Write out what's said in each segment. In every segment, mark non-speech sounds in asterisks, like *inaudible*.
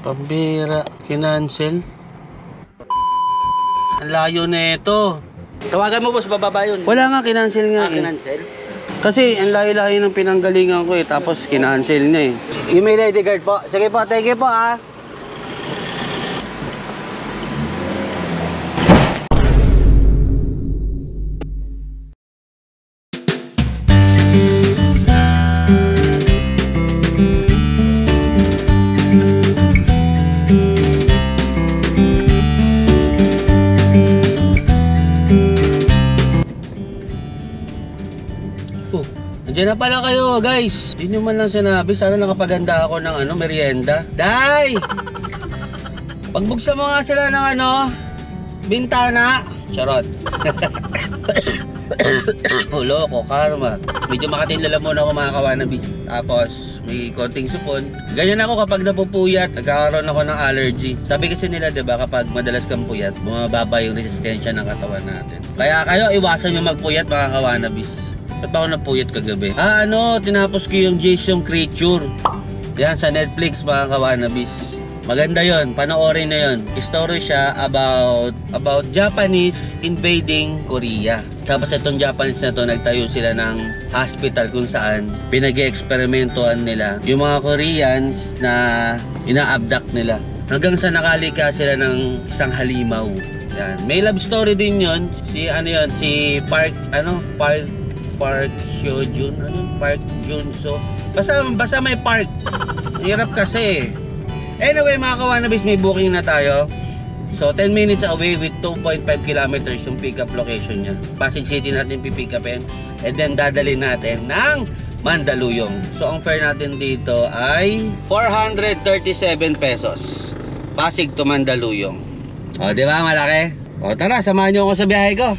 Pambira. Kinancel. Ang layo na ito. Tawagan mo boss, bababa yun. Wala nga, kinancel nga Ah, eh. kinancel? Kasi ang layo-layo ng pinanggalingan ko eh. Tapos kinancel niya eh. Email ID card po. Sige po, thank you po ah. Na pala kayo, guys. Hindi nyo man lang sinabi. Sana nakapaganda ako ng ano, merienda. Day! Pagbuksan mo nga sila ng ano, bintana. Charot. *coughs* oh, loko, karma. Medyo makatinlala muna ako mga kawanabis. Tapos, may konting supon. Ganyan ako kapag napupuyat, nagkakaroon ako ng allergy. Sabi kasi nila, di ba, kapag madalas kang puyat, bumababa yung resistensya ng katawan natin. Kaya kayo, iwasan nyo magpuyat mga kawanabis. Ba't ba ako napuyat kagabi? Ah, ano, tinapos ko yung Jason Creature. Yan, sa Netflix mga kawanabis. Maganda yon, panoorin na yon. Story siya about about Japanese invading Korea. Tapos itong Japanese na to, nagtayo sila ng hospital kung saan pinag-experimentuhan nila yung mga Koreans na ina-abduct nila. Hanggang sa nakalika sila ng isang halimaw. Yan. May love story din yon. Si ano yon, si Park ano, Park Park Hyojun, ano? Park Junso. Basta basta may park. Hirap kasi. Anyway, mga kawanabis, may booking na tayo. So, 10 minutes away with 2.5 kilometers yung pick-up location niya. Pasig City natin pipick upin. And then, dadalhin natin ng Mandaluyong. So, ang fare natin dito ay 437 pesos. Pasig to Mandaluyong. O, di ba? Malaki? O, tara, samahan niyo ako sa biyahe ko.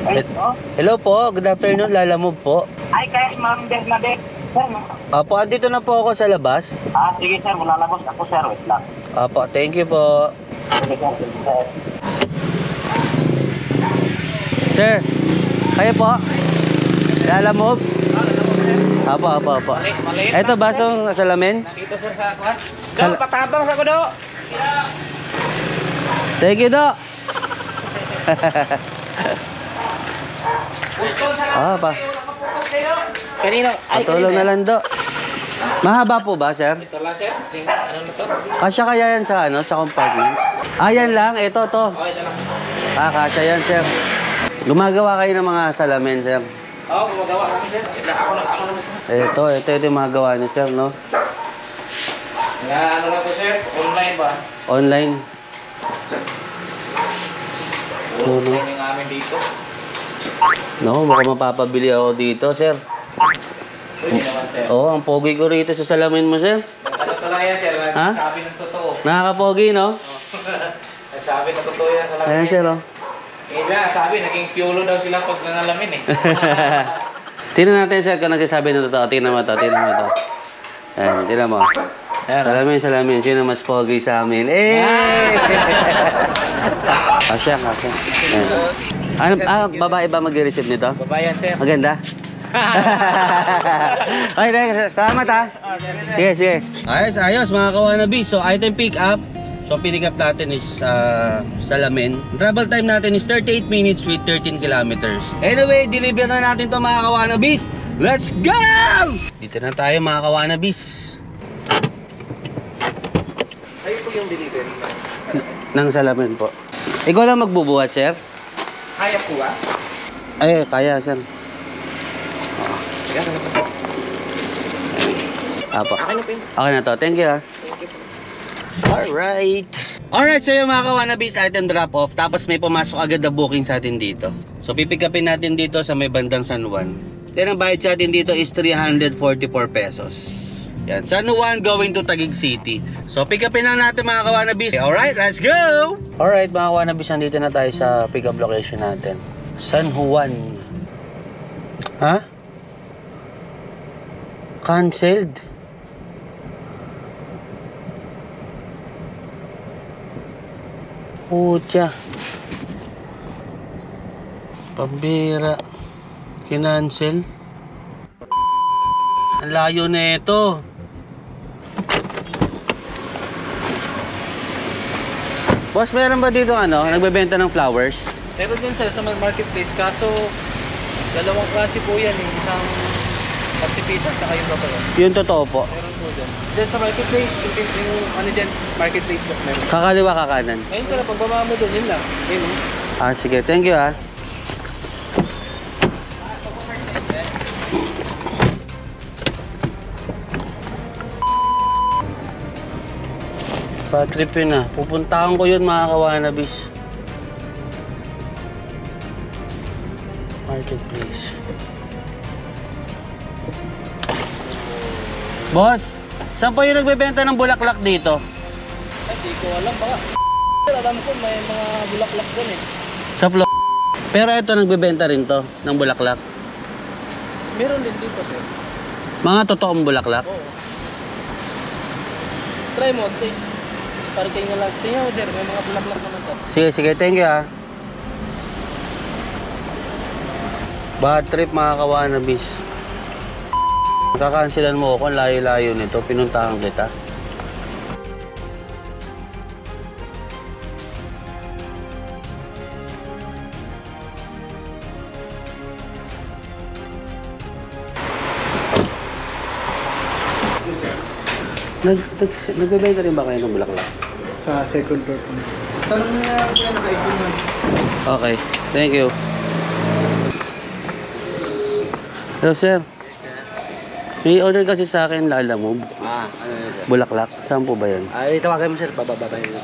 Hello po, good afternoon, Lala Move po. Ay, kaya ma'am, Bes na Bes. Sir? Apo, andito na po ako sa labas. ah, sige sir, malalabos ako sir. Wait lang. Apo, thank you po. Sige sir, sige sir. Sir, kayo po? Lala Move? Apo, apo, apo. Ito, basong salamin? Nandito sir sa. Sal- Do, patabang sa kudo. Thank you, do. *laughs* Ah, pa. Kanino? Ay, Patulong na lang, do. Mahaba po ba, sir? Ito lang sir. Ano na to? Kasya kaya yan sa, ano, sa compartment? Ah, yan lang. Ito, to. Okay, ito lang. Ah, kasya yan, sir. Gumagawa kayo ng mga salamin, sir. Oo, gumagawa kami sir. Ako na, ako na. Ito, ito, ito yung mga gawa niyo, sir, no? Na, ano na to sir? Online ba? Online. Online yung amin dito. Naku, mukhang mapapabili ako dito, sir. Pwede naman sir. Oo, ang pogi ko rito sa salamin mo, sir. Ano to lang yan sir? Ha? Nagsabi ng totoo. Nakakapogi, no? *laughs* Nagsabi ng totoo yan sa lamin. Ayan, sir, oh. Yung iba, sabi, naging piolo daw sila pag nangalamin eh. *laughs* Tingnan natin, sir, kung nagsasabi ng totoo. Tingnan mo to, tingnan mo to. Ayan, tingnan mo. Salamin, salamin. Sino mas pogi sa amin? Eh! Kasya, kasya. Ayan. *laughs* Ano, ah, babae ba mag-receive nito? Babayan sir. Maganda? *laughs* okay, thanks. Salamat ha. Sige, sige. Ayos, ayos mga kawanabi. So, item pick up. So, pick up natin is uh, Salamin. Travel time natin is 38 minutes with 13 kilometers. Anyway, deliver na natin to mga kawanabis. Let's go! Dito na tayo mga kawanabis. Kayo po yung delivery. Nang Salamin po. Ikaw lang magbubuhat, sir? Kaya po ba? Ay, kaya, sir. Sige, ano po? Apo. Akin na po yun. Okay na to. Thank you ha. Alright. Alright, so yung mga kawanabis item drop off. Tapos may pumasok agad na booking sa atin dito. So pipick upin natin dito sa may bandang San Juan. Then ang bayad sa atin dito is 344 pesos. Yan, San Juan going to Taguig City. So pick upin na natin mga kawanabis. Alright, let's go! Alright mga kawanabis, nandito na tayo sa pick up location natin. San Juan. Ha? Cancelled? Pucha. Pambira. Kinancel. Ang layo na ito. Boss, meron ba dito ano, nagbebenta ng flowers? Meron din sir sa marketplace kaso dalawang klase po yan eh. Isang artificial saka yung babae. Yung totoo po. Meron po dyan. Then sa marketplace, yung, yung, yung ano dyan, marketplace po meron. Kakaliwa kakanan. Ayun sir, pagbaba mo doon, yun lang. Yun oh. Ah, sige. Thank you ah. Pa-trip yun ah. Pupuntahan ko yun mga kawanabis. Marketplace. Boss, saan po yung nagbebenta ng bulaklak dito? Ay, di ko alam baka. Alam ko may mga bulaklak doon eh. Sa Flo. Pero ito nagbebenta rin to ng bulaklak. Meron din dito sir. Mga totoong bulaklak. Oo. Try mo, tay. Para kayo na lang. Tingnan mo sir, may mga bulaklak naman sir. Sige, sige. Thank you ah. Bad trip mga kawanabis. Kakansilan mo ako. Ang layo-layo nito. Pinuntahan kita. Nag, nag, nagbebenta rin ba kayo ng bulaklak? Sa second floor po. Tanong kung ano naka-icon man. Okay, thank you. Hello, sir. May order kasi sa akin lalamove, Ah, ano yun sir? bulaklak. Saan po ba yan? Ay, tawagan mo sir, bababa yun.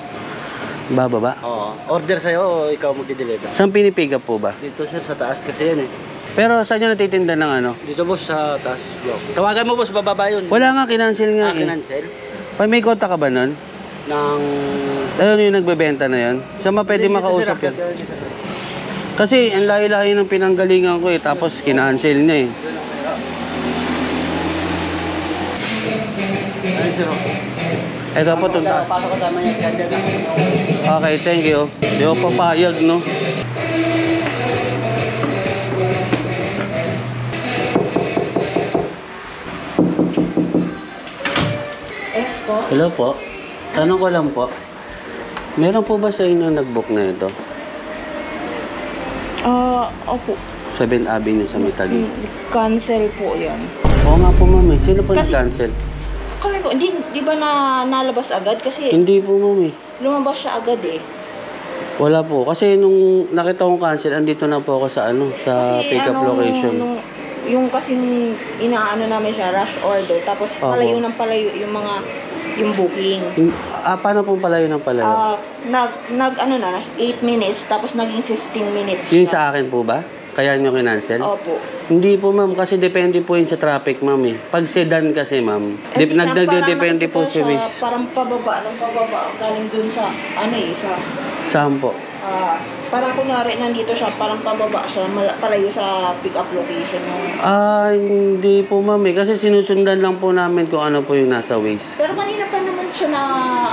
Bababa? Oo. Order sa'yo o ikaw magdi-deliver? Saan pinipick up po ba? Dito sir, sa taas kasi yan eh. Pero saan nyo natitinda ng ano? Dito boss, sa taas block. Tawagan mo boss, bababa yun. Wala nga, kinancel nga Ah, eh. kinancel? Pa, may konta ka ba nun? Ng... Ano yung nagbebenta na yan? Saan ma pwede makausap yan? Kasi ang layo-layo ng pinanggalingan ko eh, tapos kinancel niya eh. Ayun sir. Ito po, tunta. Pasok ka tama. Okay, thank you. Di ako papayag, no? Po. Hello po. Tanong ko lang po. Meron po ba sa inyo nag-book na ito? Ah, opo. 7 Avenue sa Mitali. Mm, Cancel po yan. Oo nga po, ma'am. eh. Sino po Kasi- nag-cancel? Kami po, di, di ba na nalabas agad? Kasi Hindi po, ma'am. eh. lumabas siya agad eh. Wala po. Kasi nung nakita kong cancel, andito na po ako sa ano, sa Kasi pick-up ano, location. Nung, yung kasing inaano namin siya, rush order. Tapos Opo. palayo ng palayo yung mga, yung booking. Hin- Ah, paano po palayo ng palayo? Ah, nag, nag, ano na, 8 minutes, tapos naging 15 minutes. Yun na. sa akin po ba? Kaya nyo kinancel? Opo. Hindi po ma'am, kasi depende po yun sa traffic ma'am eh. Pag sedan kasi ma'am, dip, di siya, parang po nakikita si Miss. Parang pababa, ng pababa, galing dun sa, ano eh, sa, Saan po? Ah, parang kunyari nandito siya, parang pababa siya, palayo sa pick-up location ng Ah, hindi po ma'am eh. Kasi sinusundan lang po namin kung ano po yung nasa Waze. Pero kanina pa naman siya na,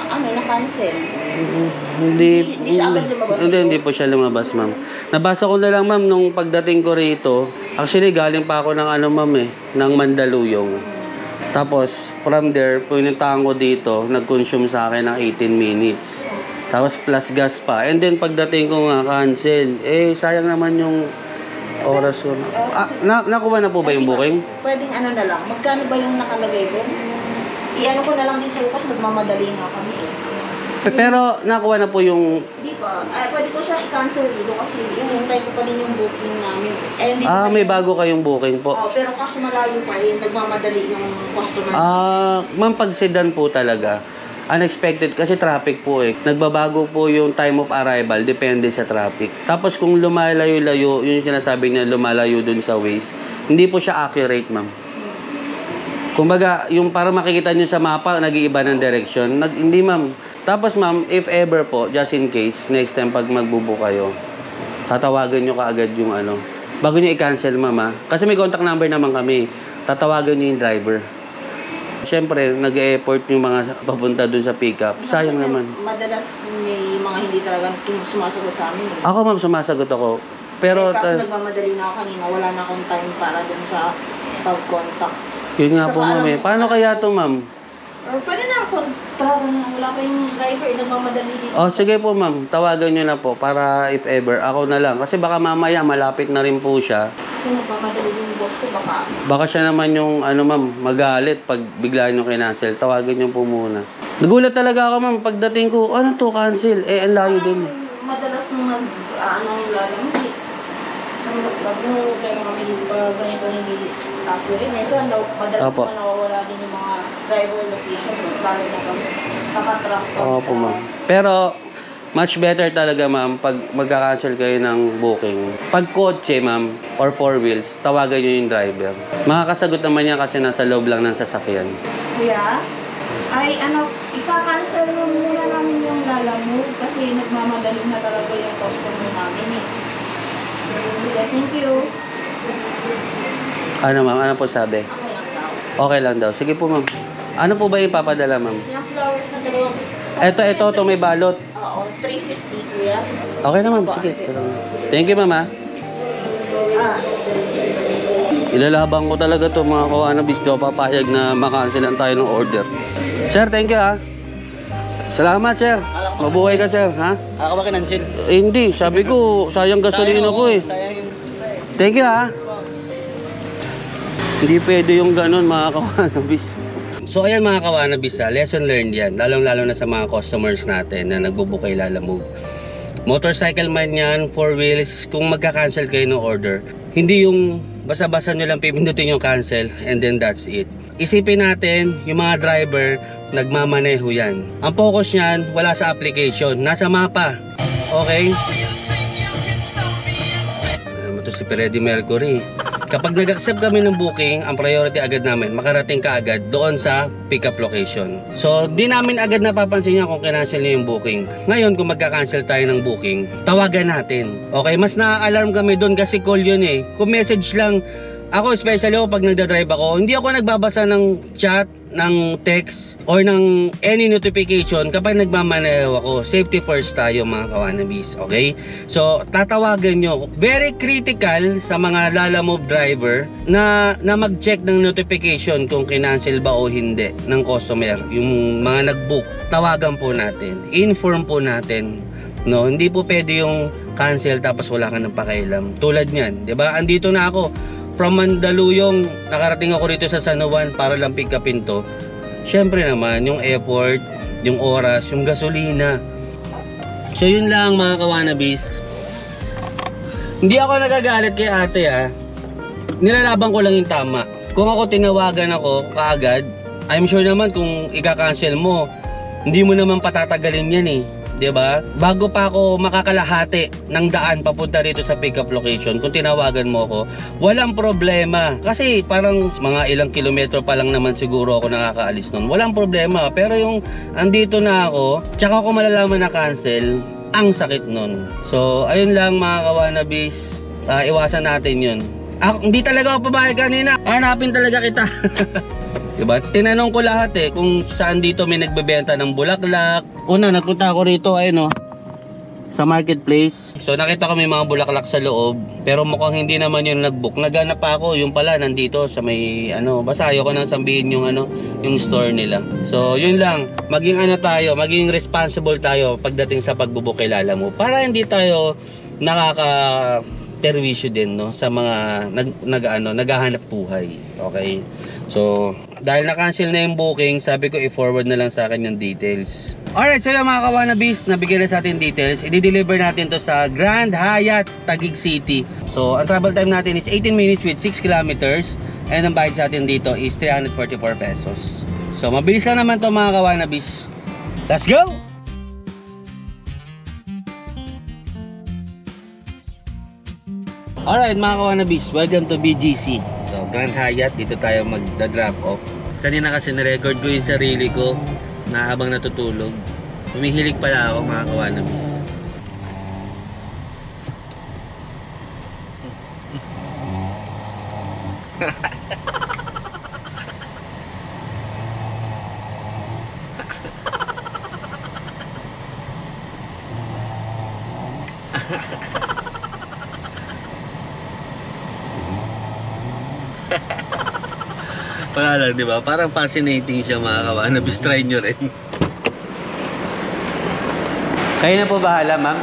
ano, na-cancel. Hindi, Hindi- hindi siya agad lumabas Hindi, hindi po siya lumabas ma'am. Nabasa ko na lang ma'am nung pagdating ko rito. Actually, galing pa ako ng ano ma'am eh, ng Mandaluyong. Tapos, from there, pinuntahan ko dito, nag-consume sa akin ng 18 minutes. Tapos plus gas pa. And then pagdating ko nga cancel, eh sayang naman yung oras ko. Na, ah, na, nakuha na po ba yung booking? Pwedeng ano na lang, magkano ba yung nakalagay doon? I-ano ko na lang din sa'yo kasi nagmamadali nga kami eh. Pe- Pero nakuha na po yung Di ba? Ay, pwede ko siyang i-cancel dito kasi hinihintay ko pa din yung booking namin. Eh, hindi Ah, may bago kayong booking po. Oh, pero kaso malayo pa rin, nagmamadali yung customer. Ah, ma'am, pag sedan po talaga, unexpected kasi traffic po eh. Nagbabago po yung time of arrival, depende sa traffic. Tapos kung lumalayo-layo, yun yung sinasabi niya lumalayo dun sa Waze, hindi po siya accurate, ma'am. Kumbaga, yung para makikita nyo sa mapa, nag-iiba ng direction. Nag, hindi, ma'am. Tapos, ma'am, if ever po, just in case, next time pag magbubo kayo, tatawagan nyo kaagad yung ano. Bago nyo i-cancel, ma'am, ha? Kasi may contact number naman kami. Tatawagan nyo yung driver. Siyempre, nag-e-effort yung mga papunta dun sa pickup. Sayang naman. Madalas may mga hindi talaga sumasagot sa amin. Eh. Ako, ma'am, sumasagot ako. Pero, eh, kaso ta- nagmamadali na ako kanina, wala na akong time para dun sa pag-contact. yun nga Saka po, ma'am, eh. Paano kaya to, ma'am? Or pwede na kontrata na wala pa yung driver, nagmamadali dito. Oh, sige po ma'am, tawagan nyo na po para if ever, ako na lang. Kasi baka mamaya malapit na rin po siya. Kasi nagmamadali yung boss ko, baka Baka siya naman yung ano ma'am, magalit pag bigla nyo kinancel. Tawagan nyo po muna. Nagulat talaga ako ma'am pagdating ko, ano to cancel? Eh, ang layo din. madalas nung mag, ah, ano, lalamig. Nag-problema kami yung pag ganito hindi accurate. Minsan, daw, madalas Apo. na nawawala din yung mga driver location. Mas lalo na kami nakatrack. pa Oo po sa- ma'am. Pero, much better talaga ma'am pag magka-cancel kayo ng booking. Pag kotse ma'am, or four wheels, tawagan nyo yung driver. Makakasagot naman yan kasi nasa loob lang ng sasakyan. Kuya, ay ano, ika-cancel mo muna namin yung lalamove kasi nagmamadali na talaga yung customer namin eh. Sige, thank you. Ano ma'am, ano po sabi? Okay lang daw. Sige po ma'am. Ano po ba yung papadala ma'am? Yung flowers na dalawang... Eto, eto, ito may balot. Oo, 350 kuya. Okay na ma'am, sige. Thank you ma'am ha. Ah, Ilalabang ko talaga to mga kawanabis. Di ako papayag na makancelan tayo ng order. Sir, thank you ha. Salamat sir. Mabuhay ka sir ha. Ako ba kinansin? Eh, hindi, sabi ko sayang gasolina ko eh. Sayang yung... Thank you ha. Hindi pwede yung ganun mga kawanabis. So ayan mga kawanabis ha, lesson learned yan. Lalong lalo na sa mga customers natin na nagbubukay lalamove. Motorcycle man yan, four wheels, kung magka-cancel kayo ng order, hindi yung basa-basa nyo lang pipindutin yung cancel and then that's it. Isipin natin, yung mga driver, nagmamaneho yan. Ang focus niyan, wala sa application, nasa mapa. Okay? Alam mo to si Freddy Mercury. Kapag nag-accept kami ng booking, ang priority agad namin, makarating ka agad doon sa pick-up location. So, di namin agad napapansin yan kung kinancel niya yung booking. Ngayon, kung magka-cancel tayo ng booking, tawagan natin. Okay, mas na-alarm kami doon kasi call yun eh. Kung message lang, ako especially ako pag nagda-drive ako, hindi ako nagbabasa ng chat, ng text, or ng any notification kapag nagmamaneho ako. Safety first tayo mga kawanabis, okay? So, tatawagan nyo. Very critical sa mga lalamove driver na, na mag-check ng notification kung kinancel ba o hindi ng customer. Yung mga nag-book, tawagan po natin. Inform po natin. No, hindi po pwede yung cancel tapos wala ka ng pakialam. Tulad niyan, 'di ba? Andito na ako from Mandaluyong, nakarating ako rito sa San Juan para lang pick upin to. Syempre naman, yung effort, yung oras, yung gasolina. So yun lang mga kawanabis. Hindi ako nagagalit kay ate ah. Nilalaban ko lang yung tama. Kung ako tinawagan ako kaagad, I'm sure naman kung ika-cancel mo, hindi mo naman patatagalin yan eh. 'Di ba? Bago pa ako makakalahati ng daan papunta rito sa pickup location, kung tinawagan mo ako, walang problema. Kasi parang mga ilang kilometro pa lang naman siguro ako nakakaalis nun. Walang problema. Pero yung andito na ako, tsaka ako malalaman na cancel, ang sakit nun. So, ayun lang mga kawanabis. Ah, iwasan natin yun. Ako, hindi talaga ako pabayag kanina. Hanapin talaga kita. *laughs* Diba? Tinanong ko lahat eh kung saan dito may nagbebenta ng bulaklak. Una, nagpunta ako rito ay no sa marketplace. So nakita ko may mga bulaklak sa loob, pero mukhang hindi naman yung nagbook. Naghanap pa ako, yung pala nandito sa may ano, basta ayoko nang sabihin yung ano, yung store nila. So yun lang, maging ano tayo, maging responsible tayo pagdating sa pagbubook kay Lala mo para hindi tayo nakaka perwisyo din no sa mga nag, nag ano, naghahanap buhay. Okay? So, dahil na-cancel na yung booking, sabi ko i-forward na lang sa akin yung details. Alright, so yung mga kawanabis, nabigyan na sa atin details. I-deliver natin to sa Grand Hyatt, Taguig City. So, ang travel time natin is 18 minutes with 6 kilometers. And ang bayad sa atin dito is 344 pesos. So, mabilis lang naman to mga kawanabis. Let's go! Alright mga kawanabis, welcome to BGC. So, Grand Hyatt, dito tayo magda-drop off. Kanina kasi na-record ko yung sarili ko na habang natutulog. Humihilig pala ako mga kawanabis. Ha *laughs* ha. Lang, di ba? Parang fascinating siya mga kawanabis. Try nyo rin. Kayo na po bahala, ma'am?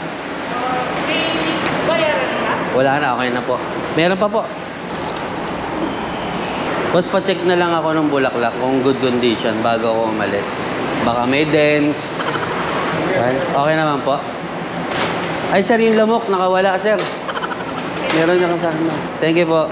Wala na, okay na po. Meron pa po. Boss, pa-check na lang ako ng bulaklak kung good condition bago ako umalis. Baka may dents. Okay, okay naman po. Ay, sir, yung lamok, nakawala, sir. Meron niya kasama. Thank you po.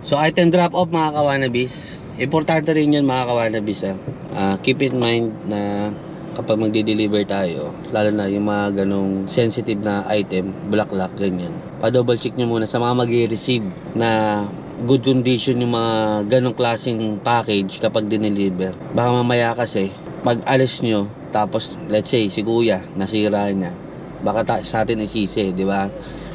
So, item drop off mga kawanabis. Importante rin yun mga kawanabis. Ah. Ah, keep in mind na kapag magde-deliver tayo, lalo na yung mga ganong sensitive na item, bulaklak, ganyan. Pa-double check nyo muna sa mga mag-receive na good condition yung mga ganong klaseng package kapag dineliver. Baka mamaya kasi, pag alis nyo, tapos let's say si kuya, nasira niya, baka ta- sa atin isisi, di ba?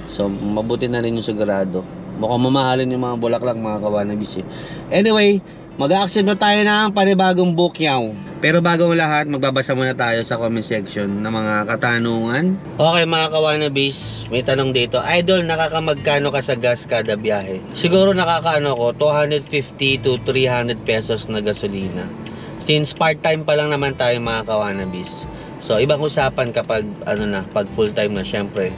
So, mabuti na rin yung sigurado. Mukhang mamahalin yung mga bulaklak, mga kawanabis eh. Anyway, mag-accept na tayo ng panibagong bukyaw. Pero bago ang lahat, magbabasa muna tayo sa comment section ng mga katanungan. Okay mga kawanabis, may tanong dito. Idol, nakakamagkano ka sa gas kada biyahe? Siguro nakakaano ko, 250 to 300 pesos na gasolina. Since part-time pa lang naman tayo mga kawanabis. So, ibang usapan kapag ano na, pag full-time na syempre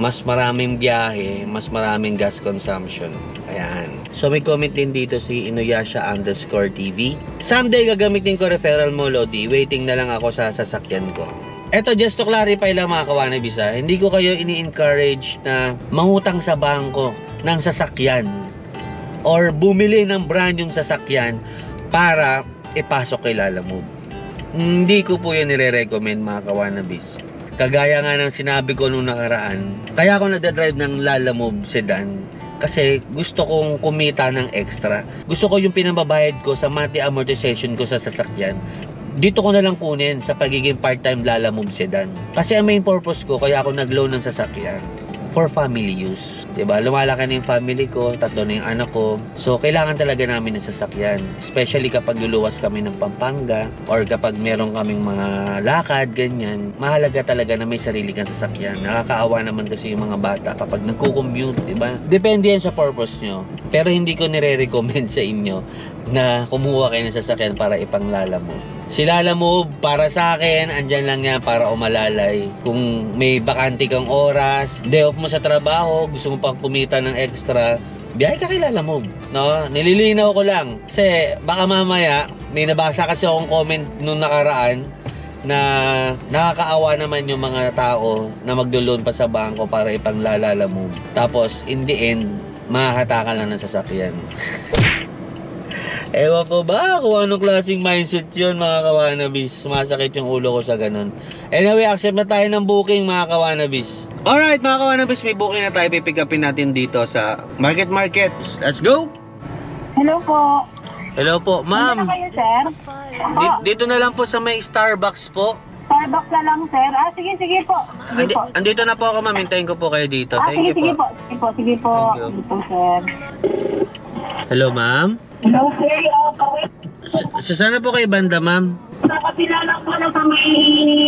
mas maraming biyahe, mas maraming gas consumption. Ayan. So may comment din dito si Inuyasha underscore TV. Someday gagamitin ko referral mo, Lodi. Waiting na lang ako sa sasakyan ko. Eto, just to clarify lang mga kawanabis ha, hindi ko kayo ini-encourage na mangutang sa bangko ng sasakyan or bumili ng brand yung sasakyan para ipasok kay Lala Move. Hindi ko po yan nire-recommend mga kawanabis. Kagaya nga ng sinabi ko nung nakaraan, kaya ako nagdadrive ng Lala Move sedan kasi gusto kong kumita ng extra. Gusto ko yung pinababayad ko sa monthly amortization ko sa sasakyan. Dito ko na lang kunin sa pagiging part-time Lala Move sedan. Kasi ang main purpose ko, kaya ako nag-loan ng sasakyan for family use. ba? Lumalaki na yung family ko, tatlo na yung anak ko. So, kailangan talaga namin ng sasakyan. Especially kapag luluwas kami ng Pampanga or kapag meron kaming mga lakad, ganyan. Mahalaga talaga na may sarili kang sasakyan. Nakakaawa naman kasi yung mga bata kapag nagko-commute, ba? Depende yan sa purpose nyo. Pero hindi ko nire-recommend sa inyo na kumuha kayo ng sasakyan para ipanglala mo. Si Lala Move, para sa akin, andyan lang yan para umalalay. Kung may bakante kang oras, day off mo sa trabaho, gusto mo pang kumita ng extra, biyahe ka kay Lala Move. No? Nililinaw ko lang. Kasi baka mamaya, may nabasa kasi akong comment nung nakaraan na nakakaawa naman yung mga tao na magdulon pa sa bangko para ipanglalala move. Tapos, in the end, mahahatakan lang ng sasakyan. *laughs* Ewan ko ba kung anong klaseng mindset yun mga kawanabis. Sumasakit yung ulo ko sa ganun. Anyway, accept na tayo ng booking mga kawanabis. Alright mga kawanabis, may booking na tayo. Pipick upin natin dito sa Market Market. Let's go! Hello po. Hello po, ma'am. Ano kayo, sir? Di- dito na lang po sa may Starbucks po. Starbucks na lang, sir. Ah, sige, sige po. Sige Andi- po. andito na po ako, ma'am. Hintayin ko po kayo dito. Ah, Thank sige, you sige po. po. Sige po, sige po. Thank you. Sige po, sir. Hello, ma'am. Hello, sir. Okay. Sa sa sana po kayo banda, ma'am? Nakapila lang po na sa may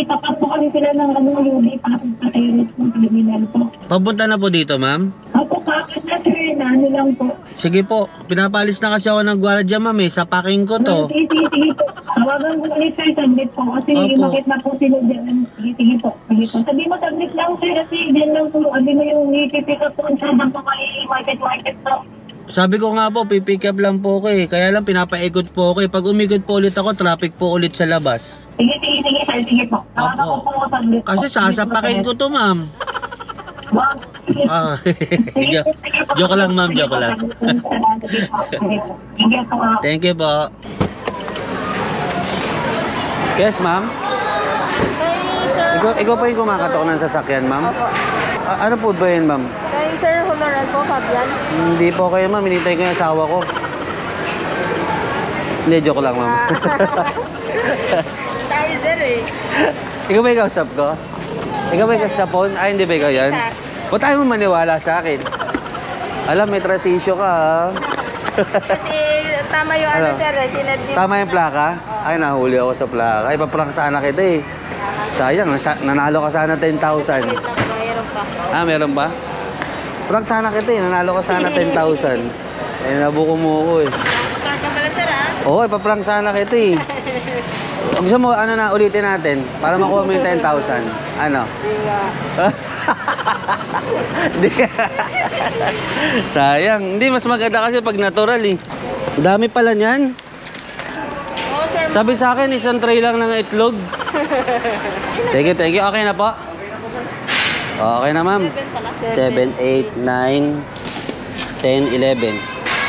tapat po kami sila ng ano, UD para sa terrace ng terminal po. Papunta na po dito, ma'am. Ako kakit na sir, na ano lang po. Sige po, pinapalis na kasi ako ng gwardiya, ma'am eh. Sa packing ko to. Sige, sige, sige po. Tawagan ko ulit sir, saglit po. Kasi Opo. makit na po sila dyan. Sige, sige po. Sige po. Sabi mo, saglit lang sir. Kasi dyan lang po. Sabi mo yung ipipick up po sa dyan po kay market market po. Sabi ko nga po, pipick up lang po ko eh. Kaya lang pinapaikot po ako eh. Pag umikot po ulit ako, traffic po ulit sa labas. Sige, sige, sige sir. Sige po. Tawagan ko Opo. po saglit po. Kasi sasapakin ko to, ma'am. *laughs* Sige. Ah, joke lang, ma'am. Joke lang. *laughs* Thank you po. Yes, ma'am. Ikaw, ikaw pa yung kumakatok ng sasakyan, ma'am? Opo. A- ano po ba yun, ma'am? Sir Honoran po, Fabian. Hindi po kayo, ma'am. Hinintay ko yung asawa ko. Hindi, joke lang, ma'am. *laughs* Tayo, sir eh. ikaw ba yung kausap ko? Ikaw ba yung kausap po? Ay, hindi ba ikaw yan? Ba't ayaw mo maniwala sa akin? Alam, may issue ka, ha? Kasi tama yung ano, Ano? sir. eh, Sinad yung... Tama yung plaka? Ay, nahuli ako sa plaka. Ay, paprank sana kita eh. Sayang, nasa- nanalo ka sana 10,000. Wait lang mayroon pa. Ah, meron ba? Prank sana kita eh. Nanalo ka sana 10,000. Eh, nabuko mo ako eh. Start ka pala, sir, ah. Oo, ipaprank sana kita eh. Gusto mo, ano na, ulitin natin para makuha mo yung 10,000. Ano? *laughs* Hindi. *laughs* Sayang. Hindi, mas maganda kasi pag natural eh. Dami pala niyan. Sabi sa akin, isang tray lang ng itlog. *laughs* thank you, thank you. Okay na po? Okay na, ma'am. 7, 8, 9, 10, 11.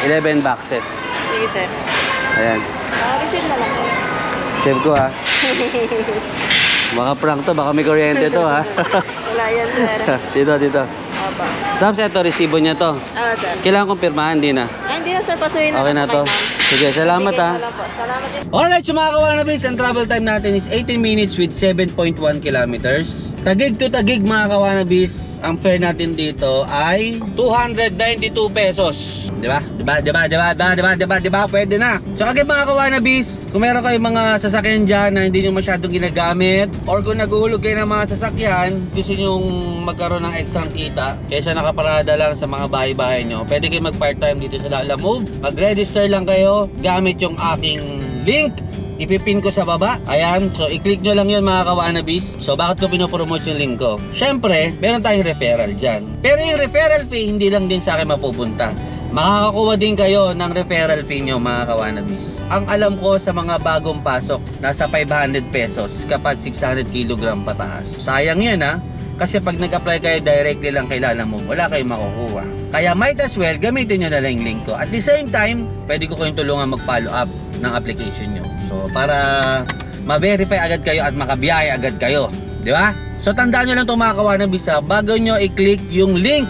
11 boxes. Sige, sir. Ayan. Naka-receive na lang. Save ko ha. *laughs* Baka prank to, baka may kuryente to ha. *laughs* Wala yan, sir. *laughs* dito, dito. Aba. Tapos ito, resibo niya to. Ah, sir. Kailangan kong pirmahan, di na. Ay, hindi na, sir. Pasuyin na Okay na to. Sige, salamat Sige, ha. Salamat. Alright, so mga kawanabis, ang travel time natin is 18 minutes with 7.1 kilometers. Tagig to tagig mga kawanabis, ang fare natin dito ay 292 pesos. 'di ba? 'Di ba? 'Di ba? 'Di ba? 'Di ba? 'Di ba? 'Di ba? Pwede na. So again mga kawanabis, kung meron kayong mga sasakyan diyan na hindi niyo masyadong ginagamit or kung naguhulog kayo ng mga sasakyan, gusto niyo magkaroon ng extra kita kaysa nakaparada lang sa mga bahay-bahay niyo. Pwede kayong mag part-time dito sa Lala Move. Mag-register lang kayo gamit yung aking link Ipipin ko sa baba. Ayan. So, i-click nyo lang yun mga kawanabis. So, bakit ko pinopromote yung link ko? Siyempre, meron tayong referral dyan. Pero yung referral fee, hindi lang din sa akin mapupunta. Makakakuha din kayo ng referral fee nyo mga kawanabis. Ang alam ko sa mga bagong pasok, nasa 500 pesos kapag 600 kg pataas. Sayang yun ha. Kasi pag nag-apply kayo directly lang kay Lala mo, wala kayong makukuha. Kaya might as well, gamitin nyo na lang yung link ko. At the same time, pwede ko kayong tulungan mag-follow up ng application nyo. So, para ma-verify agad kayo at makabiyahe agad kayo. Di ba? So, tandaan nyo lang itong mga kawanabis ha. Bago nyo i-click yung link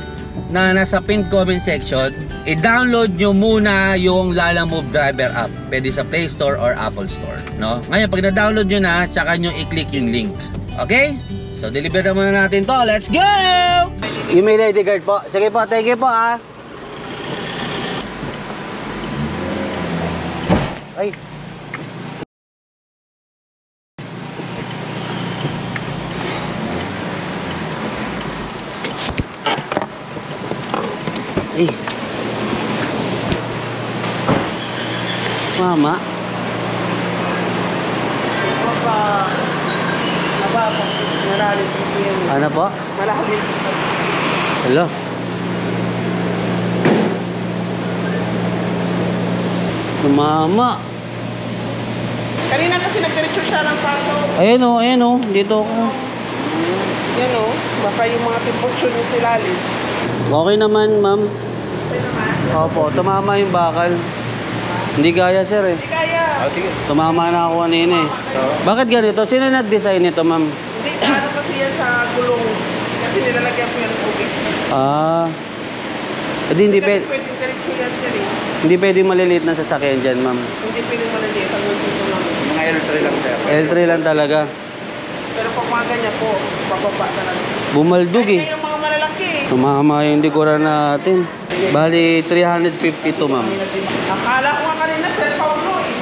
na nasa pinned comment section, i-download nyo muna yung Lala Move Driver app. Pwede sa Play Store or Apple Store. No? Ngayon, pag na-download nyo na, tsaka nyo i-click yung link. Okay? So, deliver na muna natin to. Let's go! Yung may ID card po. Sige po, thank you po ah. Ay. Mama. Ano po? Hello. Mama. Kanina kasi nagdiretso siya ng pato. Ayan o, ayan o. Dito ako. Yan o, baka yung mga pimpotso yung silalim. Okay naman, ma'am. Opo, tumama yung bakal. Hindi kaya, sir eh. Hindi kaya. Tumama na ako kanina eh. Bakit ganito? Sino nag-design nito, ma'am? Hindi, ano kasi yan sa gulong. Kasi nilalagyan ko yan ng tubig. Ah. Hindi, hindi, kasi pwede, pwedeng diretso yan sir eh. hindi pwedeng maliliit na sasakyan dyan, ma'am. Hindi pwedeng maliliit. Ang dito lang. Mga L3 lang sir. L3 lang talaga. Pero pag mga ganyan po, bababa na lang. Bumaldug eh. yung mga malalaki. Tumama yung dekuran natin. Bali, 350 to, ma'am. Akala ko nga kanina, Sir Paulo, eh.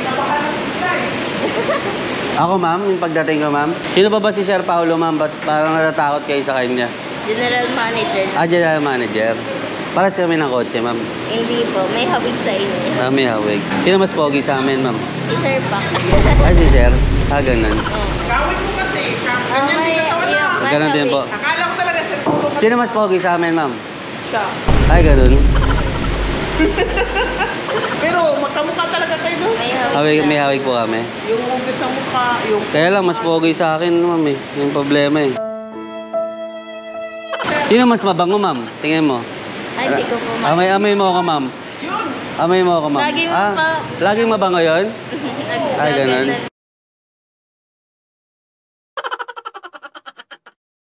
Ako, ma'am, yung pagdating ko, ma'am. Sino pa ba si Sir Paulo, ma'am? Ba't parang natatakot kayo sa kanya? General Manager. Ah, general manager. Para sa kami ng kotse, ma'am. Hindi po. May hawig sa inyo. Ah, may hawig. Sino mas pogi sa amin, ma'am? Si Sir pa. Ay, si Sir. Ah, ganun. Gawin mo kasi. ka- Ganyan Okay, din katawan na. Ganun din po. Akala ko talaga, Sir Paulo. kasi Sino mas pogi sa amin, ma'am? siya. Ay, ganun. *laughs* Pero magkamukha talaga kayo doon. May hawig. May hawig po kami. Yung umpis ng mukha, yung... Kaya lang, mas pogi sa akin, ma'am eh. Yung problema eh. Sino mas mabango, ma'am? Tingin mo. Ay, hindi ko po ma- Amay, amay mo ako, ma'am. Yun. Amay mo ako, ma'am. Lagi mo ah, pa- Laging mabango yon? *laughs* Nag- Ay, ganun.